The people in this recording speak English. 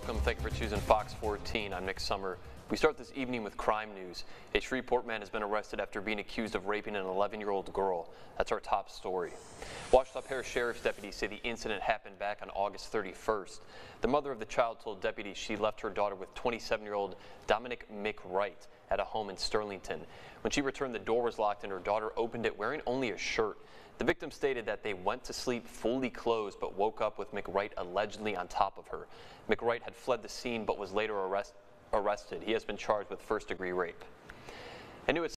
welcome. Thank you for choosing Fox 14. I'm Nick Summer. We start this evening with crime news. A Shreveport man has been arrested after being accused of raping an 11-year-old girl. That's our top story. Ouachita Parish Sheriff's deputies say the incident happened back on August 31st. The mother of the child told deputies she left her daughter with 27-year-old Dominic McWright at a home in Sterlington. When she returned, the door was locked and her daughter opened it wearing only a shirt. The victim stated that they went to sleep fully clothed but woke up with McWright allegedly on top of her. McWright had fled the scene but was later arrest arrested. He has been charged with first degree rape.